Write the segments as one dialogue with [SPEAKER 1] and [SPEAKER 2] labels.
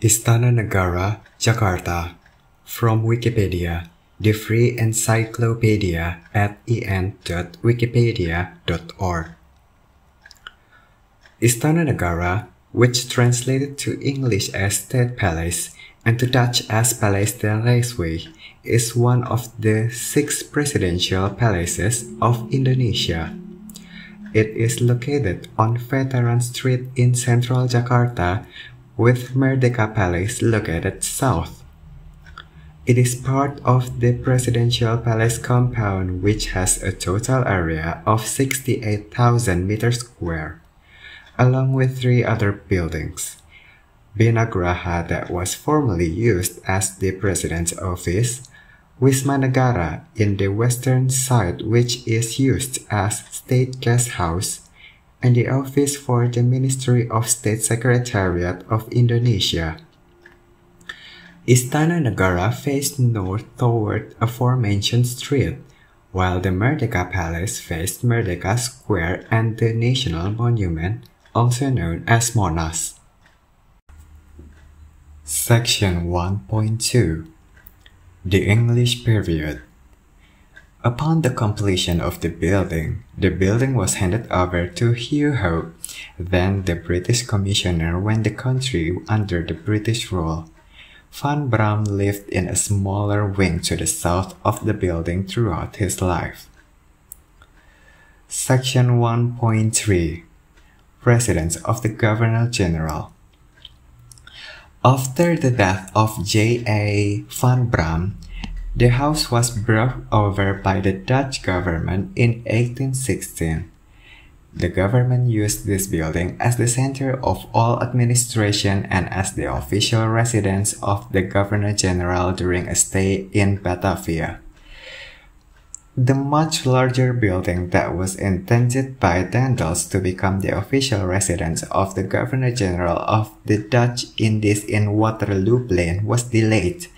[SPEAKER 1] Istana Negara, Jakarta. From Wikipedia, the free encyclopedia at en.wikipedia.org. Istana Negara, which translated to English as State Palace and to Dutch as Paleis de Rijswijk, is one of the six presidential palaces of Indonesia. It is located on Veteran Street in central Jakarta with Merdeka Palace located south. It is part of the Presidential Palace compound which has a total area of 68,000 meters square, along with three other buildings. Bina Graha that was formerly used as the President's office, Wisma Negara in the western side which is used as State Guest House, and the Office for the Ministry of State Secretariat of Indonesia. Istana Negara faced north toward aforementioned street, while the Merdeka Palace faced Merdeka Square and the National Monument, also known as Monas. Section 1.2 The English Period Upon the completion of the building, the building was handed over to Hugh Hope, then the British commissioner when the country under the British rule. Van Braam lived in a smaller wing to the south of the building throughout his life. Section 1.3 Residence of the Governor General After the death of J. A. Van Braam, the house was brought over by the Dutch government in 1816. The government used this building as the center of all administration and as the official residence of the Governor General during a stay in Batavia. The much larger building that was intended by Daendels to become the official residence of the Governor General of the Dutch Indies in Waterloo Plain was delayed,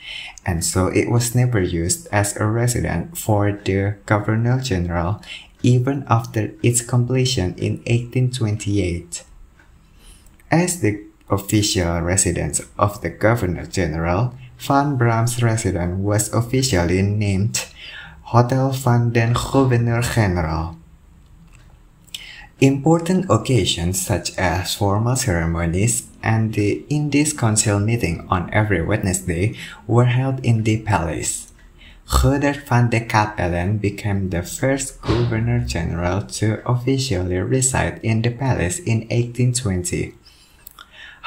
[SPEAKER 1] and so it was never used as a residence for the Governor General even after its completion in 1828. As the official residence of the Governor General, Van Braam's residence was officially named Hotel van den Gouverneur General. Important occasions such as formal ceremonies and the Indies Council meeting on every Wednesday were held in the palace. Godert van der Capellen became the first Governor General to officially reside in the palace in 1820.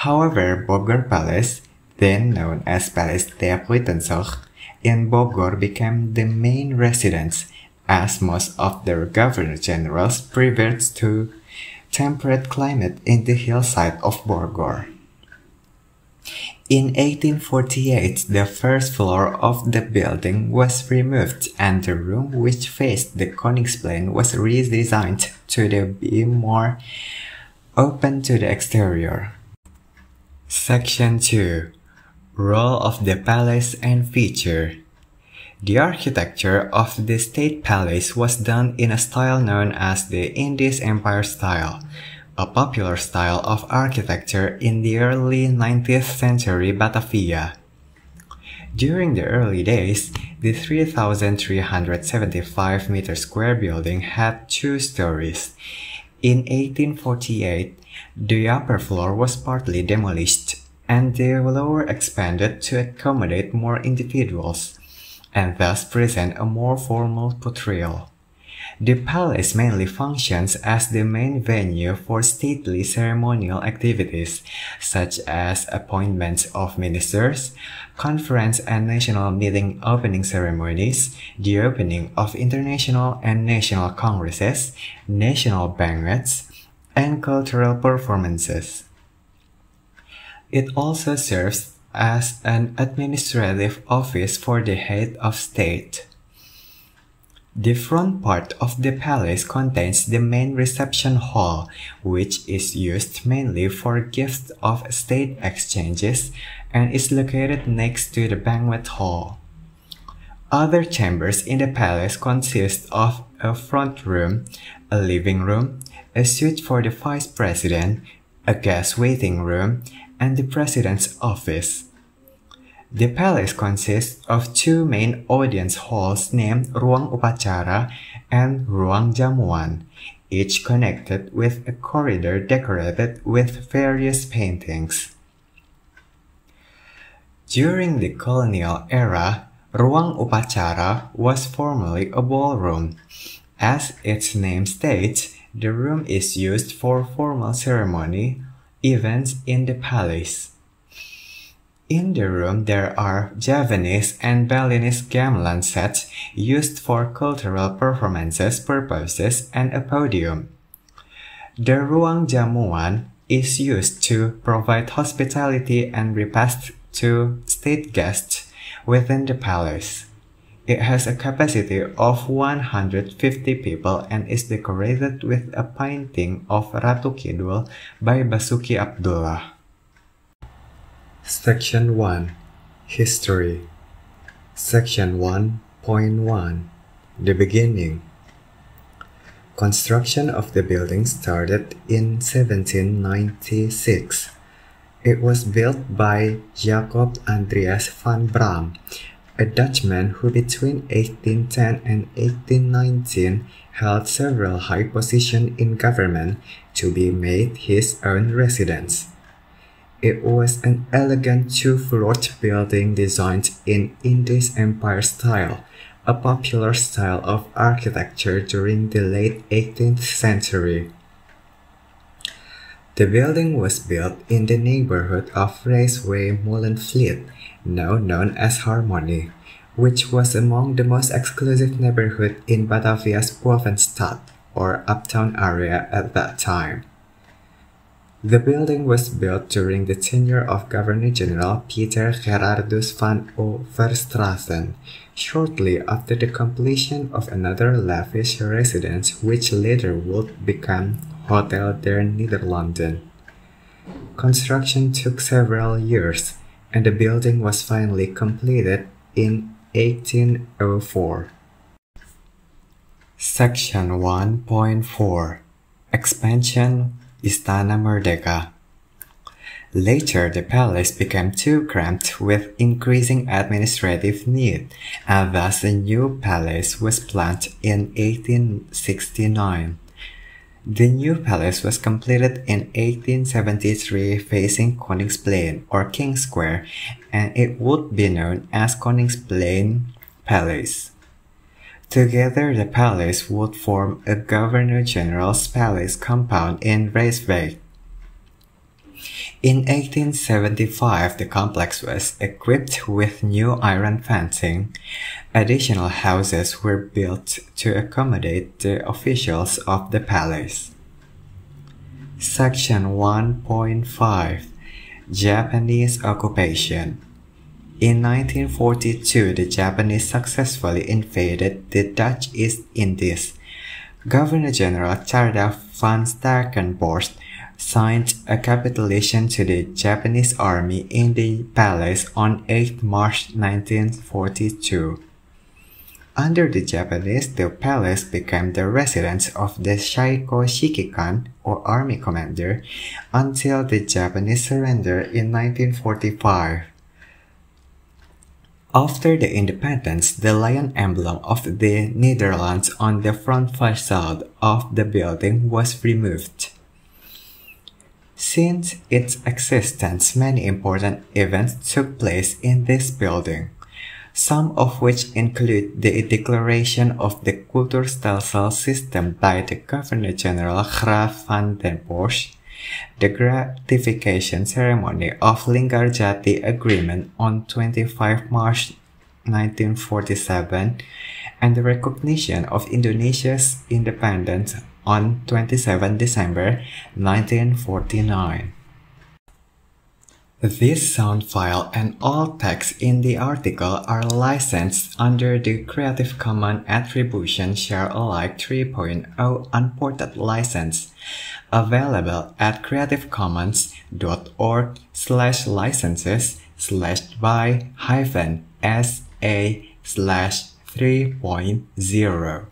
[SPEAKER 1] However, Bogor Palace, then known as Palace de Buitenzorg, in Bogor became the main residence, as most of their governor generals preferred to temperate climate in the hillside of Bogor. In 1848, the first floor of the building was removed and the room which faced the Koningsplein was redesigned to be more open to the exterior. Section 2 Role of the Palace and Feature The architecture of the State Palace was done in a style known as the Indies Empire style, a popular style of architecture in the early 19th century Batavia. During the early days, the 3,375 meter square building had two stories. In 1848, the upper floor was partly demolished and the lower expanded to accommodate more individuals, and thus present a more formal portrayal. The palace mainly functions as the main venue for stately ceremonial activities, such as appointments of ministers, conference and national meeting opening ceremonies, the opening of international and national congresses, national banquets, and cultural performances. It also serves as an administrative office for the head of state. The front part of the palace contains the main reception hall, which is used mainly for gifts of state exchanges and is located next to the banquet hall. Other chambers in the palace consist of a front room, a living room, a suite for the vice president, a guest waiting room, and the President's office. The palace consists of two main audience halls named Ruang Upacara and Ruang Jamuan, each connected with a corridor decorated with various paintings. During the colonial era, Ruang Upacara was formerly a ballroom. As its name states, the room is used for formal ceremony events in the palace. In the room there are Javanese and Balinese gamelan sets used for cultural performances purposes and a podium. The Ruang Jamuan is used to provide hospitality and repast to state guests within the palace. It has a capacity of 150 people and is decorated with a painting of Ratu Kidul by Basuki Abdullah. Section 1 History. Section 1.1 The Beginning. Construction of the building started in 1796 it was built by Jacob Andreas van Braam, a Dutchman who between 1810 and 1819 held several high positions in government to be made his own residence. It was an elegant two-floored building designed in Indies Empire style, a popular style of architecture during the late 18th century. The building was built in the neighborhood of Rijswijk Molenvliet, now known as Harmoni, which was among the most exclusive neighborhood in Batavia's Bovenstad, or uptown area at that time. The building was built during the tenure of Governor-General Pieter Gerardus van Overstraten, shortly after the completion of another lavish residence which later would become Hotel der Nederlanden. Construction took several years, and the building was finally completed in 1804. Section 1.4 Expansion Istana Merdeka Later, the palace became too cramped with increasing administrative need, and thus a new palace was planned in 1869. The new palace was completed in 1873 facing Koningsplein or King Square and it would be known as Koningsplein Palace. Together the palace would form a Governor-General's Palace compound in Rijswijk. In 1875 the complex was equipped with new iron fencing, Additional houses were built to accommodate the officials of the palace. Section 1.5 Japanese Occupation In 1942, the Japanese successfully invaded the Dutch East Indies. Governor-General Tjarda van Starkenborgh signed a capitulation to the Japanese army in the palace on 8 March 1942. Under the Japanese, the palace became the residence of the Saiko Shikikan, or army commander, until the Japanese surrender in 1945. After the independence, the lion emblem of the Netherlands on the front facade of the building was removed. Since its existence, many important events took place in this building some of which include the declaration of the Cultuurstelsel system by the Governor-General Graaf van den Bosch, the ratification ceremony of Linggarjati Agreement on 25 March 1947, and the recognition of Indonesia's independence on 27 December 1949. This sound file and all text in the article are licensed under the Creative Commons Attribution Share Alike 3.0 Unported license, available at creativecommons.org slash licenses slash by hyphen SA slash 3.0.